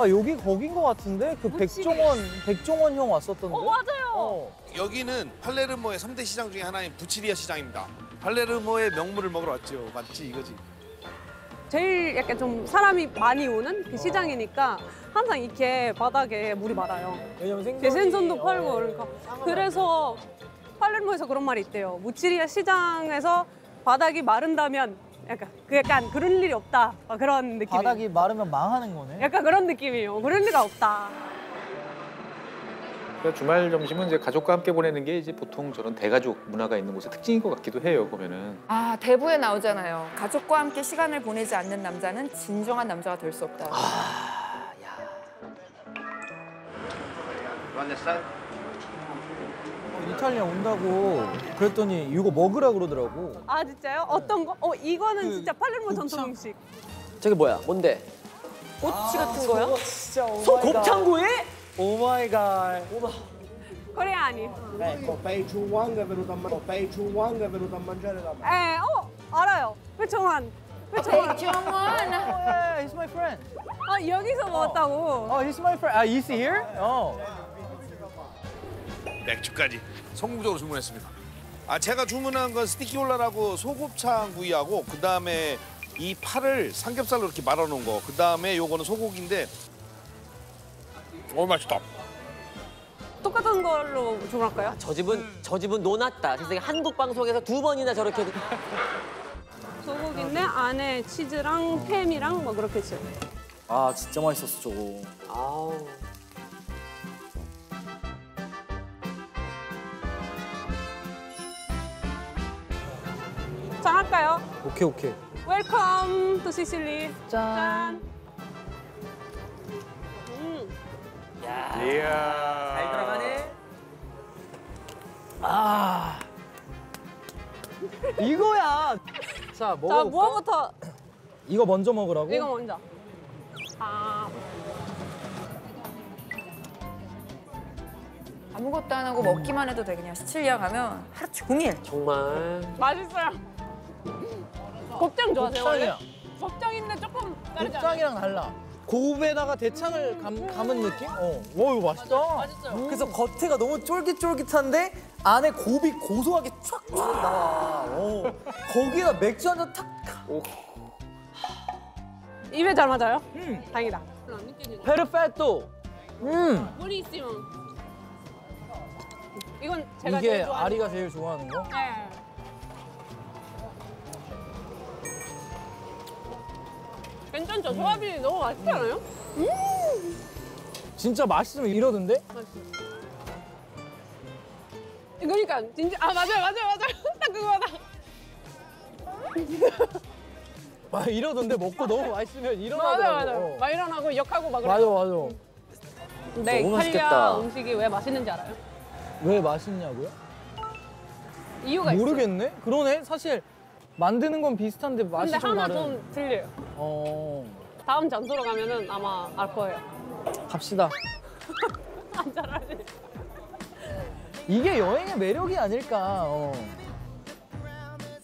아 여기 거긴 것 같은데 그. 백종원 백종원 형 왔었던데. 어 맞아요. 어. 여기는 팔레르모의 삼대 시장 중에 하나인 부치리아 시장입니다. 팔레르모의 명물을 먹으러 왔죠. 맞지 이거지. 제일 약간 좀 사람이 많이 오는 그 시장이니까 항상 이렇게 바닥에 물이 많아요. 왜냐면 생선이 게 생선도 팔고 어, 그러니까. 그래서 팔레르모에서 그런 말이 있대요. 무치리아 시장에서 바닥이 마른다면 약간 그 약간 그런 일이 없다. 막 그런 느낌. 바닥이 마르면 망하는 거네. 약간 그런 느낌이에요. 그럴 리가 없다. 그러니까 주말 점심은 이제 가족과 함께 보내는 게 이제 보통 저런 대가족 문화가 있는 곳의 특징인 것 같기도 해요. 보면은. 아 대부에 나오잖아요. 가족과 함께 시간을 보내지 않는 남자는 진정한 남자가 될 수 없다. 이탈리아 온다고 그랬더니 이거 먹으라 그러더라고. 아 진짜요? 어떤 거? 어 이거는 그 진짜 팔레르모. 전통 음식. 저게 뭐야? 뭔데? 꼬치 같은 거야? 진짜 오소 마이 갓. 곱창구이? 오 마이 갓. 코리아니. Ecco, Pei Wang è venuto a, ma- Pei Wang è venuto a mangiare da me. 에, 어 알아요. 회청환. 회청환. 정원. Yeah, he's my friend. 아 여기서 먹었다고. Oh, he's my friend. 아, is he here? 어. 맥주까지 성공적으로 주문했습니다. 아 제가 주문한 건 스티키올라라고 소곱창 구이하고 그 다음에 이 파를 삼겹살로 이렇게 말아놓은 거. 그 다음에 요거는 소고기인데. 오 맛있다. 똑같은 걸로 주문할까요? 저 집은 저 집은 노났다. 세상에 한국 방송에서 두 번이나 저렇게 소고기인데 안에 치즈랑 햄이랑 막 그렇게 있어요. 아, 진짜 맛있었어, 저거. 아우. 짠 할까요? 오케이, 오케이. Welcome to Sicily. 짠. 짠. 음. 이야. 잘 들어가네. 아. 이거야. 자, 먹어. 자 무엇부터 이거 먼저 먹으라고? 이거 먼저. 아 아무것도 안 하고 먹기만 해도 돼 그냥 시칠리아 가면 하루 종일. 정말. 맛있어요. 곱창 좋아하세요 원래? 곱창이야. 곱창인데 조금 다르지 않아요? 곱창이랑 달라. 고급에다가 대창을 감, 감은 느낌? 어. 와, 이거 맛있다. 맛있어요. 그래서 겉에가 너무 쫄깃쫄깃한데 안에 곱이 고소하게 촥촥 나와. 어. 거기다 맥주 한 잔 탁. 입에 잘 맞아요? 음. 다행이다. 페르페토. 음. 물이 있으면 이건 제가 이게 제일 좋아하는 아리가 거. 제일 좋아하는 거? 네. 괜찮죠? 조합이 너무 맛있지 않아요? 진짜 맛있으면 이러던데? 그러니까 진짜 아 맞아요 맞아요 맞아요 딱 그거다 막 이러던데 먹고 너무 맛있으면 이러더라고. 맞아요 맞아요 막 일어나고 욕하고 막 맞아 그래요 맞아. 근데 너무 이탈리아 맛있겠다. 음식이 왜 맛있는지 알아요? 왜 맛있냐고요? 이유가 있어요 모르겠네. 그러네. 사실 만드는 건 비슷한데 맛이 근데 좀 하나 다른. 좀 틀려요 어. 다음 장소로 가면은 아마 알 거예요 갑시다. 안 잘하네 이게 여행의 매력이 아닐까. 어.